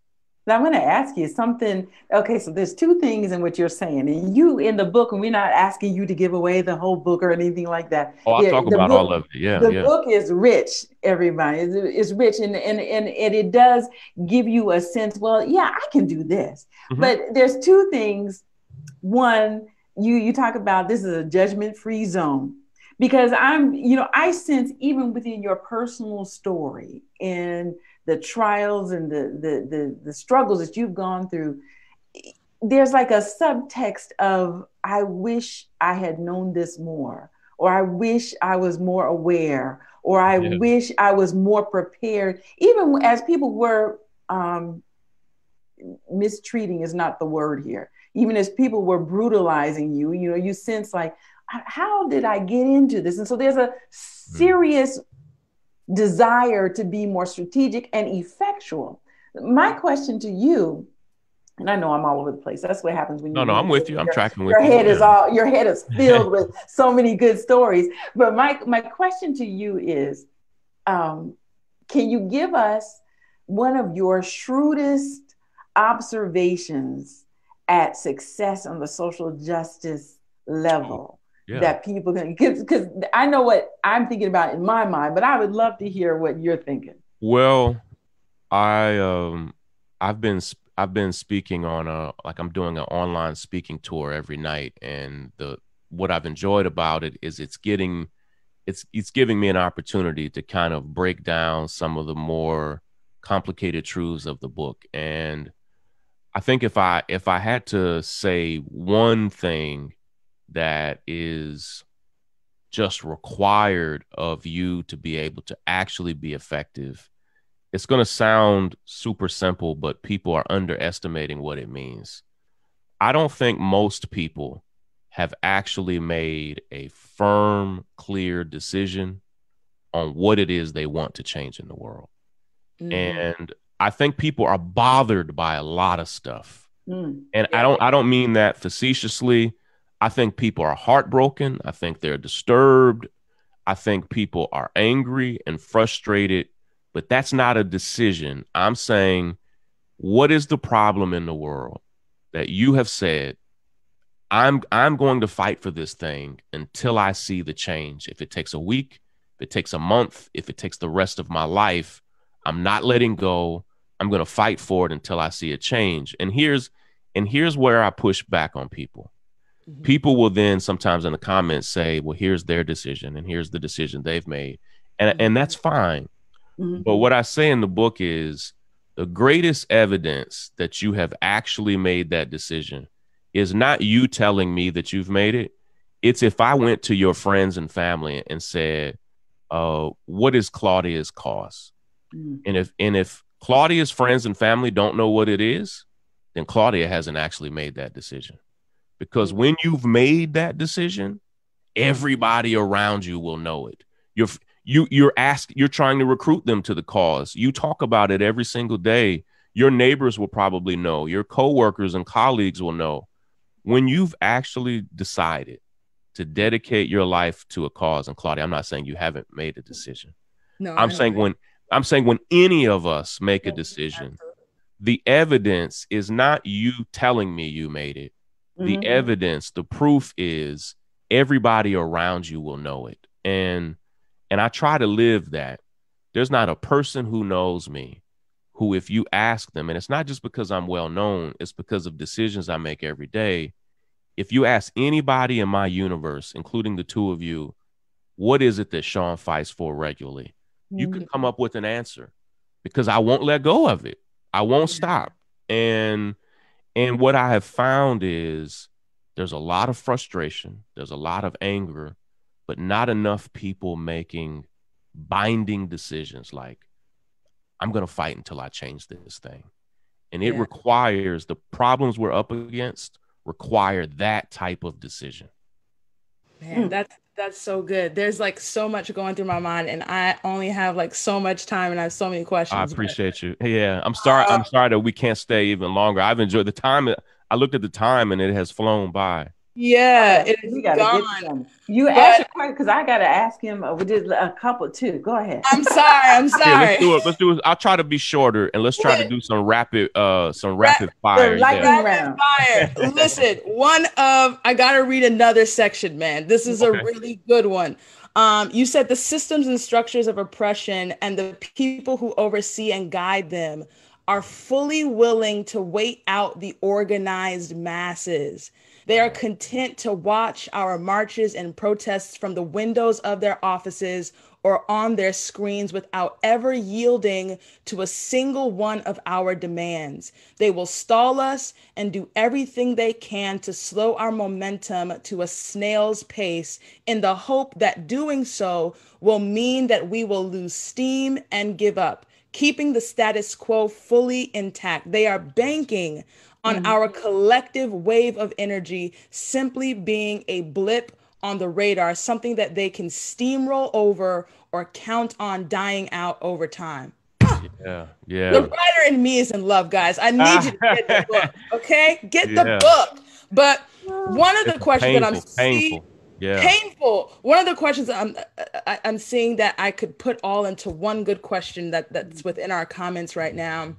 S2: Now, I'm going to ask you something. Okay, so there's two things in what you're saying, and you in the book, and we're not asking you to give away the whole book or anything like that.
S3: Oh, I yeah, talk about
S2: book,
S3: all of it. Yeah,
S2: the
S3: yeah.
S2: book is rich. Everybody, it's, it's, rich, and, and and and it does give you a sense. Well, yeah, I can do this. Mm-hmm. But there's two things. One, you you talk about this is a judgment free zone because I'm, you know, I sense even within your personal story and the trials and the, the the the, struggles that you've gone through there's like a subtext of i wish i had known this more or i wish i was more aware or i yeah. wish i was more prepared even as people were um, mistreating is not the word here even as people were brutalizing you you know you sense like how did i get into this and so there's a mm. serious desire to be more strategic and effectual. My question to you, and I know I'm all over the place. That's what happens when
S3: you. No, no, I'm with you. I'm tracking
S2: with
S3: your
S2: you. Your head is all. Your head is filled with so many good stories. But my my question to you is, um, can you give us one of your shrewdest observations at success on the social justice level? Yeah. that people can because I know what I'm thinking about in my mind, but I would love to hear what you're thinking.
S3: Well, I um I've been I've been speaking on a like I'm doing an online speaking tour every night, and the what I've enjoyed about it is it's getting it's it's giving me an opportunity to kind of break down some of the more complicated truths of the book and I think if I if I had to say one thing that is just required of you to be able to actually be effective. It's going to sound super simple, but people are underestimating what it means. I don't think most people have actually made a firm, clear decision on what it is they want to change in the world. Mm. And I think people are bothered by a lot of stuff. Mm. And I don't I don't mean that facetiously. I think people are heartbroken. I think they're disturbed. I think people are angry and frustrated, but that's not a decision. I'm saying, what is the problem in the world that you have said, I'm I'm going to fight for this thing until I see the change. If it takes a week, if it takes a month, if it takes the rest of my life, I'm not letting go. I'm going to fight for it until I see a change. And here's and here's where I push back on people. Mm-hmm. People will then sometimes in the comments say, "Well, here's their decision, and here's the decision they've made," and mm-hmm. and that's fine. Mm-hmm. But what I say in the book is the greatest evidence that you have actually made that decision is not you telling me that you've made it. It's if I went to your friends and family and said, uh, "What is Claudia's cause?" Mm. And if and if Claudia's friends and family don't know what it is, then Claudia hasn't actually made that decision because when you've made that decision, everybody around you will know it. You're you you're asked you're trying to recruit them to the cause. You talk about it every single day. Your neighbors will probably know. Your coworkers and colleagues will know. When you've actually decided to dedicate your life to a cause, and Claudia, I'm not saying you haven't made a decision. No, I'm saying when I'm saying when any of us make a decision, the evidence is not you telling me you made it. The mm-hmm. evidence, the proof is everybody around you will know it. And and I try to live that. There's not a person who knows me who, if you ask them, and it's not just because I'm well known, it's because of decisions I make every day. If you ask anybody in my universe, including the two of you, what is it that Shaun fights for regularly? Mm-hmm. You can come up with an answer because I won't let go of it. I won't stop. And and what I have found is there's a lot of frustration, there's a lot of anger, but not enough people making binding decisions like I'm going to fight until I change this thing. And it yeah. requires the problems we're up against require that type of decision.
S1: Man, hmm. that's that's so good. There's like so much going through my mind, and I only have like so much time, and I have so many questions.
S3: I appreciate but... you. Yeah, I'm sorry. Uh, I'm sorry that we can't stay even longer. I've enjoyed the time. I looked at the time, and it has flown by.
S1: Yeah, it is gone.
S2: You but, asked a question because I got to ask him. Uh, we did a couple too. Go ahead.
S1: I'm sorry. I'm sorry. Yeah,
S3: let's do it. Let's do it. I'll try to be shorter and let's try to do some rapid, uh, some rapid fire.
S2: Lightning yeah. round.
S1: Fire. Listen, one of I got to read another section, man. This is okay. a really good one. Um, you said the systems and structures of oppression and the people who oversee and guide them are fully willing to wait out the organized masses they are content to watch our marches and protests from the windows of their offices or on their screens without ever yielding to a single one of our demands. They will stall us and do everything they can to slow our momentum to a snail's pace in the hope that doing so will mean that we will lose steam and give up, keeping the status quo fully intact. They are banking on mm-hmm. our collective wave of energy simply being a blip on the radar, something that they can steamroll over or count on dying out over time.
S3: Yeah, yeah.
S1: The writer in me is in love, guys. I need you to get the book, okay? Get yeah. the book. But one of the it's questions painful, that I'm seeing, yeah. painful. One of the questions I'm I, I'm seeing that I could put all into one good question that that's within our comments right now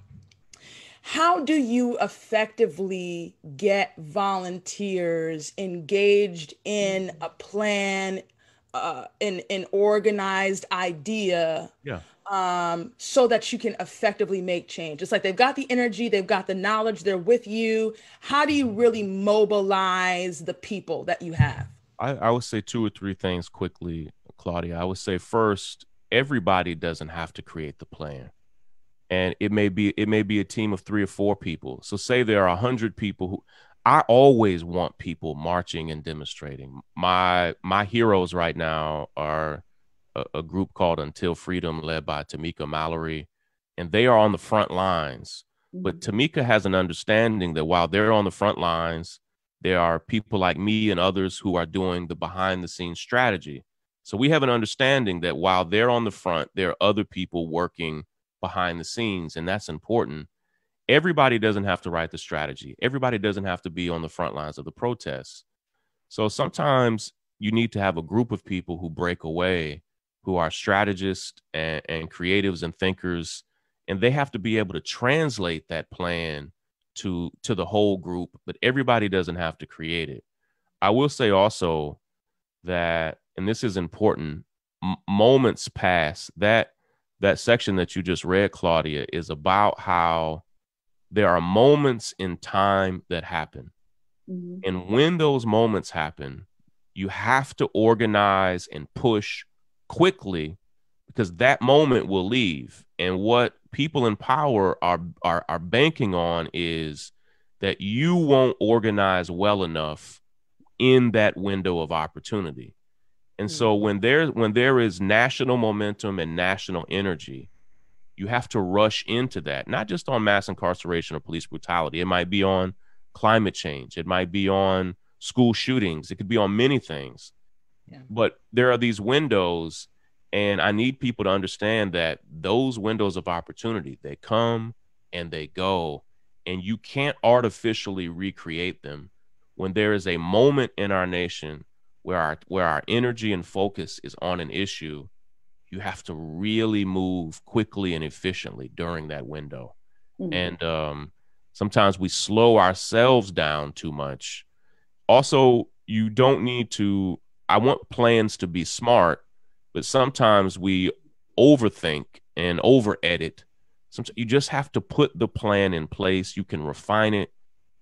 S1: how do you effectively get volunteers engaged in a plan, uh, in an organized idea?
S3: Yeah.
S1: Um, so that you can effectively make change. It's like they've got the energy, they've got the knowledge, they're with you. How do you really mobilize the people that you have?
S3: I, I would say two or three things quickly, Claudia. I would say first, everybody doesn't have to create the plan and it may be it may be a team of three or four people. So say there are a hundred people who i always want people marching and demonstrating. My my heroes right now are a, a group called until freedom led by tamika mallory and they are on the front lines. But mm-hmm. tamika has an understanding that while they're on the front lines there are people like me and others who are doing the behind the scenes strategy. So we have an understanding that while they're on the front there are other people working behind the scenes, and that's important. Everybody doesn't have to write the strategy. Everybody doesn't have to be on the front lines of the protests. So sometimes you need to have a group of people who break away, who are strategists and, and creatives and thinkers, and they have to be able to translate that plan to to the whole group. But everybody doesn't have to create it. I will say also that, and this is important, m- moments pass that that section that you just read, Claudia, is about how there are moments in time that happen. Mm-hmm. And when those moments happen, you have to organize and push quickly because that moment will leave. And what people in power are, are, are banking on is that you won't organize well enough in that window of opportunity. And so mm-hmm. when there when there is national momentum and national energy, you have to rush into that, not just on mass incarceration or police brutality. It might be on climate change. It might be on school shootings. It could be on many things. Yeah. But there are these windows and I need people to understand that those windows of opportunity, they come and they go and you can't artificially recreate them when there is a moment in our nation where our where our energy and focus is on an issue, you have to really move quickly and efficiently during that window. Mm-hmm. And um, sometimes we slow ourselves down too much. Also, you don't need to. I want plans to be smart, but sometimes we overthink and over edit Sometimes you just have to put the plan in place. You can refine it.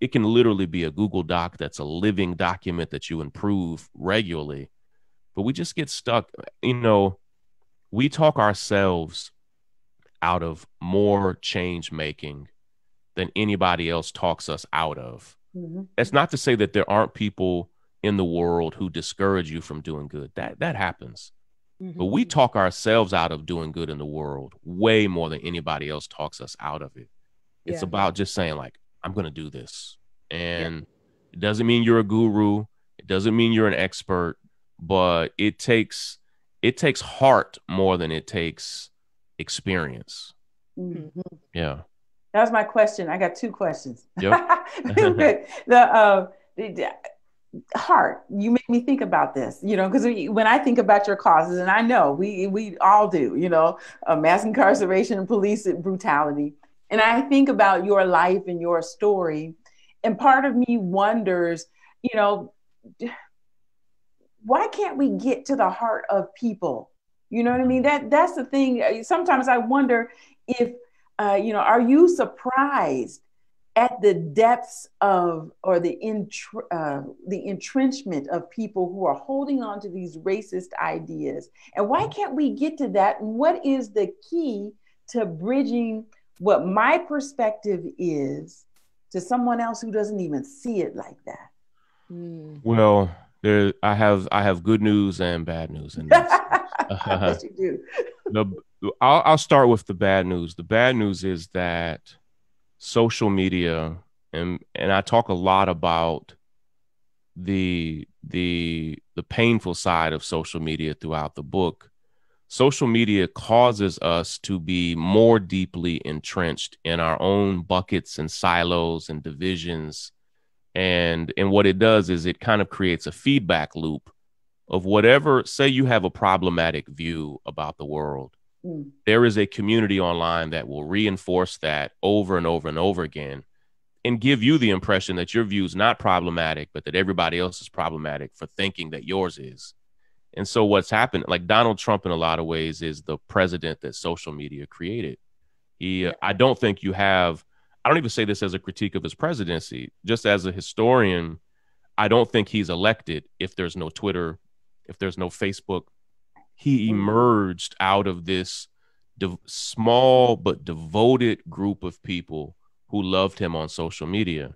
S3: It can literally be a Google Doc that's a living document that you improve regularly. But we just get stuck. You know, we talk ourselves out of more change making than anybody else talks us out of. Mm-hmm. That's not to say that there aren't people in the world who discourage you from doing good. That that happens. Mm-hmm. But we talk ourselves out of doing good in the world way more than anybody else talks us out of it. It's yeah. about just saying like I'm going to do this. And yeah. it doesn't mean you're a guru. It doesn't mean you're an expert, but it takes it takes heart more than it takes experience. Mm-hmm. Yeah.
S2: That was my question. I got two questions. Yep. the, uh, the, heart you make me think about this you know because when i think about your causes and i know we we all do you know uh, mass incarceration and police brutality and i think about your life and your story and part of me wonders you know why can't we get to the heart of people? You know what i mean? That that's the thing. Sometimes i wonder if uh, you know are you surprised at the depths of or the entr- uh, the entrenchment of people who are holding on to these racist ideas? And why can't we get to that? And what is the key to bridging what my perspective is to someone else who doesn't even see it like that
S3: mm. well there i have i have good news and bad news in
S2: this yes, you do
S3: the, I'll, I'll start with the bad news the bad news is that social media and and I talk a lot about the the the painful side of social media throughout the book. Social media causes us to be more deeply entrenched in our own buckets and silos and divisions. And and what it does is it kind of creates a feedback loop of whatever say you have a problematic view about the world Mm. There is a community online that will reinforce that over and over and over again and give you the impression that your view is not problematic, but that everybody else is problematic for thinking that yours is. And so what's happened, like Donald Trump in a lot of ways is the president that social media created. He, yeah. I don't think you have, I don't even say this as a critique of his presidency, just as a historian, I don't think he's elected if there's no Twitter, if there's no Facebook, he mm-hmm. emerged out of this de- small but devoted group of people who loved him on social media.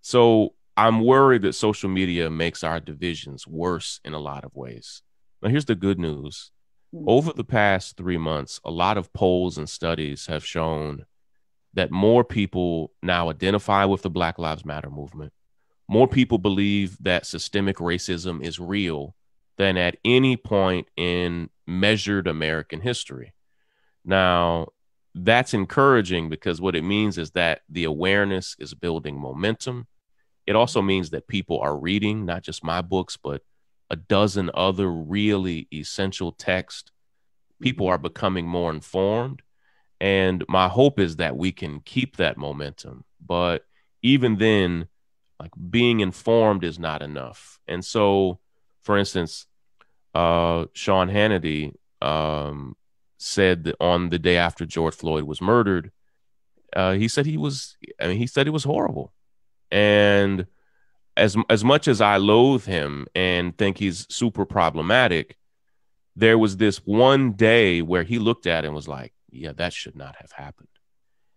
S3: So I'm worried that social media makes our divisions worse in a lot of ways. Now, here's the good news. Mm-hmm. Over the past three months, a lot of polls and studies have shown that more people now identify with the Black Lives Matter movement. More people believe that systemic racism is real than at any point in measured American history. Now, that's encouraging because what it means is that the awareness is building momentum. It also means that people are reading not just my books, but a dozen other really essential texts. People are becoming more informed. And my hope is that we can keep that momentum. But even then, like being informed is not enough. And so for instance, uh, Sean Hannity um, said that on the day after George Floyd was murdered, uh, he said he was. I mean, he said it was horrible, and as as much as I loathe him and think he's super problematic, there was this one day where he looked at it and was like, "Yeah, that should not have happened."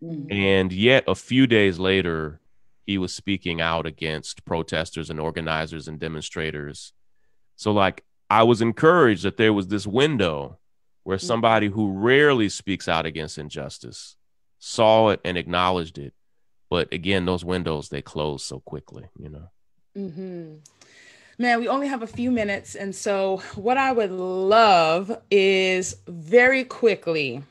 S3: Mm-hmm. And yet, a few days later, he was speaking out against protesters and organizers and demonstrators so like I was encouraged that there was this window where mm-hmm. somebody who rarely speaks out against injustice saw it and acknowledged it. But again, those windows they close so quickly, you know.
S1: Mm-hmm. Man, we only have a few minutes, and so what I would love is very quickly.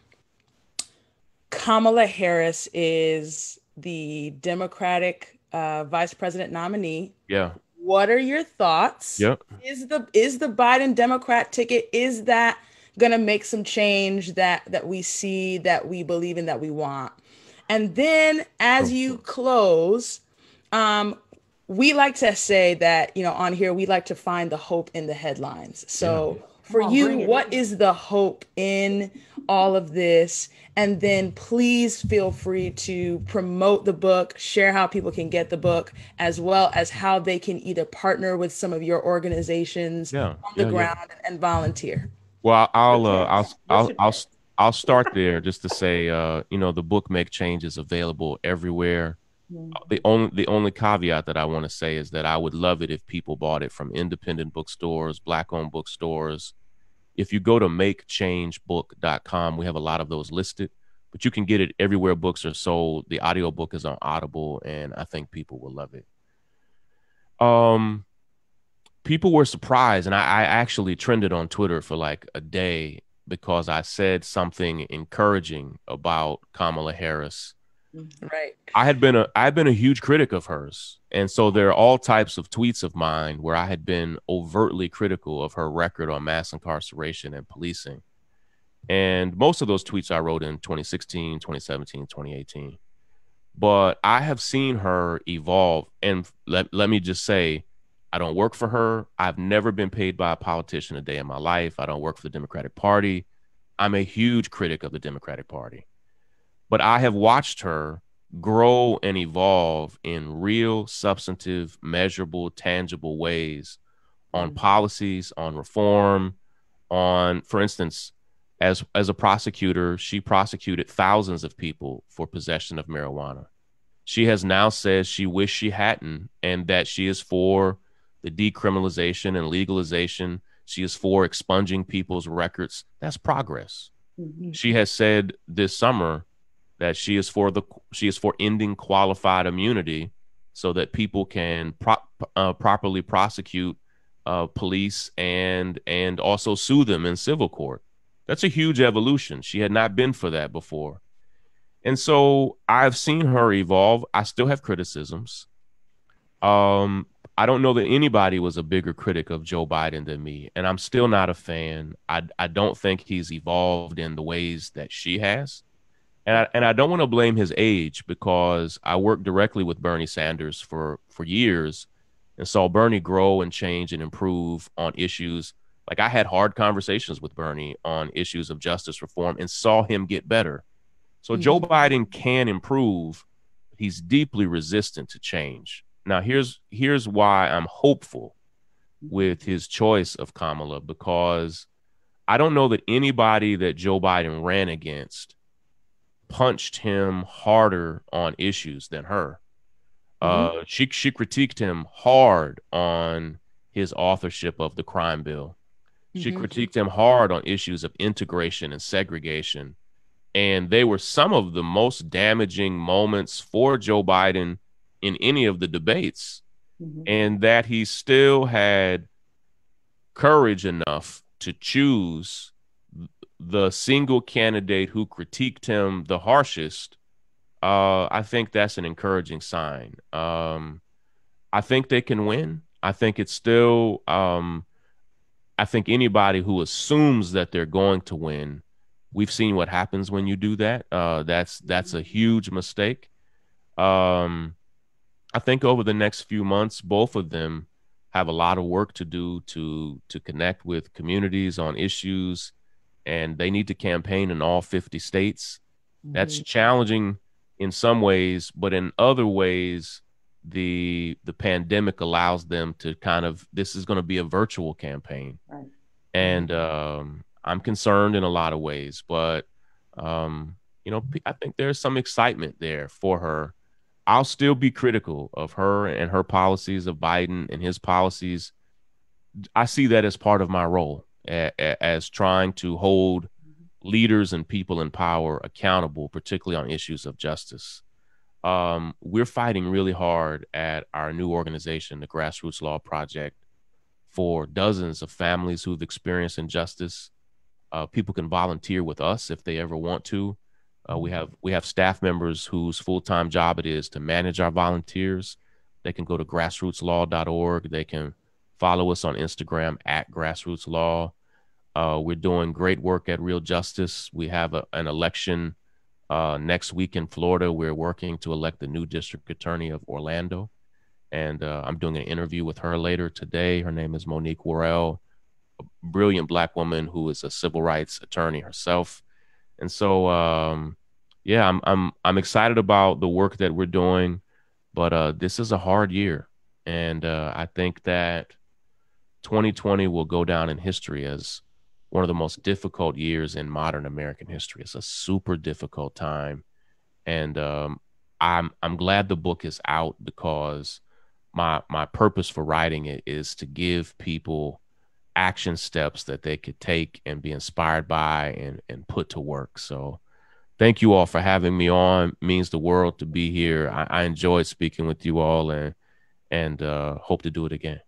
S1: Kamala Harris is the Democratic uh, vice president nominee.
S3: Yeah.
S1: What are your thoughts?
S3: Yep.
S1: Is the is the Biden Democrat ticket is that going to make some change that that we see that we believe in that we want? And then as you close, um, we like to say that you know on here we like to find the hope in the headlines. So, yeah. for on, you, what is the hope in all of this? And then please feel free to promote the book, share how people can get the book, as well as how they can either partner with some of your organizations yeah, on the yeah, ground yeah. and volunteer.
S3: Well, I'll uh, I'll I'll, I'll I'll start there just to say, uh, you know, the book Make Change is available everywhere. The only the only caveat that I want to say is that I would love it if people bought it from independent bookstores, black-owned bookstores. If you go to makechangebook.com, we have a lot of those listed, but you can get it everywhere books are sold. The audiobook is on Audible, and I think people will love it. Um, people were surprised, and I, I actually trended on Twitter for like a day because I said something encouraging about Kamala Harris.
S1: Mm-hmm. Right.
S3: I had been a I had been a huge critic of hers. And so there are all types of tweets of mine where I had been overtly critical of her record on mass incarceration and policing. And most of those tweets I wrote in 2016, 2017, 2018. But I have seen her evolve. And let, let me just say, I don't work for her. I've never been paid by a politician a day in my life. I don't work for the Democratic Party. I'm a huge critic of the Democratic Party. But I have watched her grow and evolve in real, substantive, measurable, tangible ways on mm-hmm. policies, on reform, on, for instance, as as a prosecutor, she prosecuted thousands of people for possession of marijuana. She has now said she wished she hadn't, and that she is for the decriminalization and legalization. She is for expunging people's records. That's progress. Mm-hmm. She has said this summer that she is for the she is for ending qualified immunity so that people can pro- uh, properly prosecute uh, police and and also sue them in civil court. That's a huge evolution. She had not been for that before. And so I've seen her evolve. I still have criticisms. Um, I don't know that anybody was a bigger critic of Joe Biden than me, and I'm still not a fan. I I don't think he's evolved in the ways that she has, and I, and I don't want to blame his age because I worked directly with Bernie Sanders for for years, and saw Bernie grow and change and improve on issues. Like I had hard conversations with Bernie on issues of justice reform and saw him get better. So mm-hmm. Joe Biden can improve. He's deeply resistant to change now here's here's why I'm hopeful with his choice of Kamala because I don't know that anybody that Joe Biden ran against punched him harder on issues than her. Mm-hmm. Uh, she she critiqued him hard on his authorship of the crime bill. She mm-hmm. critiqued him hard on issues of integration and segregation. And they were some of the most damaging moments for Joe Biden in any of the debates, mm-hmm. and that he still had courage enough to choose the single candidate who critiqued him the harshest. Uh, I think that's an encouraging sign. Um, I think they can win. I think it's still. Um, I think anybody who assumes that they're going to win, we've seen what happens when you do that. Uh, that's that's a huge mistake. Um, I think over the next few months, both of them have a lot of work to do to to connect with communities on issues, and they need to campaign in all 50 states. Mm-hmm. That's challenging in some ways, but in other ways, the the pandemic allows them to kind of this is going to be a virtual campaign, right. and um, I'm concerned in a lot of ways, but um, you know, I think there's some excitement there for her I'll still be critical of her and her policies, of Biden and his policies. I see that as part of my role as trying to hold leaders and people in power accountable, particularly on issues of justice. Um, we're fighting really hard at our new organization, the Grassroots Law Project, for dozens of families who've experienced injustice. Uh, people can volunteer with us if they ever want to. Uh, we have we have staff members whose full time job it is to manage our volunteers. They can go to grassrootslaw.org. They can follow us on Instagram at grassrootslaw. Uh, we're doing great work at Real Justice. We have a, an election uh, next week in Florida. We're working to elect the new district attorney of Orlando. And uh, I'm doing an interview with her later today. Her name is Monique Worrell. a brilliant black woman who is a civil rights attorney herself. And so, um, yeah, I'm I'm I'm excited about the work that we're doing, but uh, this is a hard year, and uh, I think that 2020 will go down in history as one of the most difficult years in modern American history. It's a super difficult time, and um, I'm I'm glad the book is out because my my purpose for writing it is to give people action steps that they could take and be inspired by and and put to work. So thank you all for having me on. It means the world to be here. I, I enjoyed speaking with you all and and uh, hope to do it again.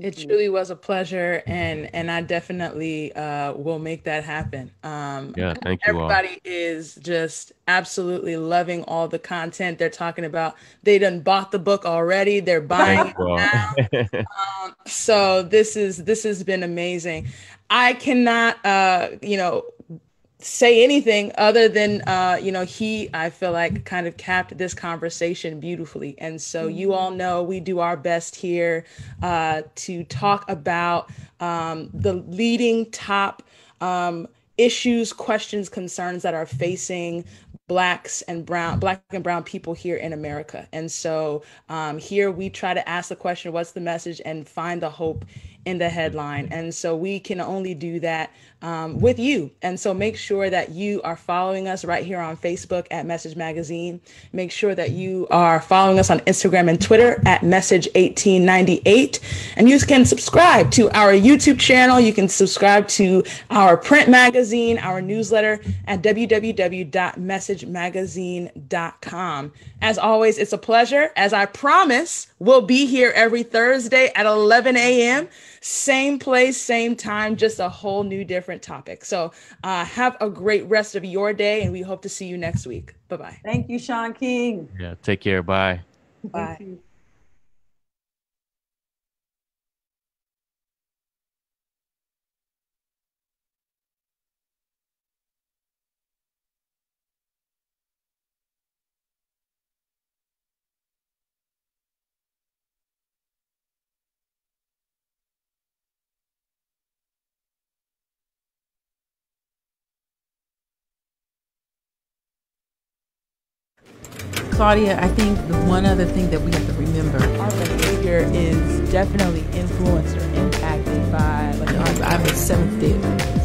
S1: Thank it you. truly was a pleasure, and and I definitely uh, will make that happen. Um,
S3: yeah, thank you.
S1: Everybody all. is just absolutely loving all the content they're talking about. They done bought the book already. They're buying it now. um, so this is this has been amazing. I cannot, uh, you know, say anything other than uh, you know he i feel like kind of capped this conversation beautifully. And so you all mm-hmm. know we do our best here uh, to talk about um, the leading top um, issues questions concerns that are facing blacks and brown black and brown people here in america. And so um, here we try to ask the question what's the message? and find the hope in the headline. And so we can only do that um, with you. And so make sure that you are following us right here on Facebook at Message Magazine. Make sure that you are following us on Instagram and Twitter at Message1898. And you can subscribe to our YouTube channel. You can subscribe to our print magazine, our newsletter at www.messagemagazine.com. As always, it's a pleasure. As I promise, we'll be here every Thursday at 11 a.m. Same place, same time, just a whole new different topic. So uh, have a great rest of your day, and we hope to see you next week. Bye bye.
S2: Thank you, Shaun King.
S3: Yeah, take care. Bye.
S1: Bye.
S2: Claudia, I think the one other thing that we have to remember
S1: our behavior is definitely influenced or impacted by
S2: like our, I'm a seventh day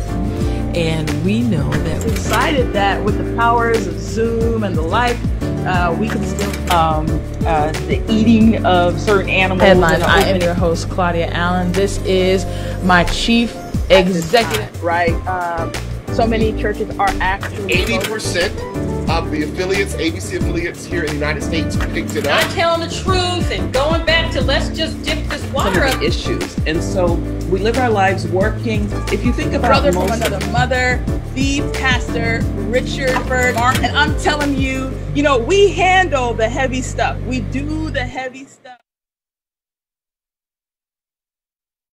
S2: and we know that
S1: we decided that with the powers of Zoom and the like, uh, we can still um, uh, the eating of certain animals. Headlines. I am your host, Claudia Allen. This is my chief executive. Right. Um, so many churches are actually
S4: eighty percent of the affiliates, ABC affiliates here in the United States picked it up.
S5: Not telling the truth and going back to let's just dip this water
S6: up. issues. And so we live our lives working. If you think about
S1: brother from another mother, the pastor, Richard Mark, and I'm telling you, you know, we handle the heavy stuff. We do the heavy stuff.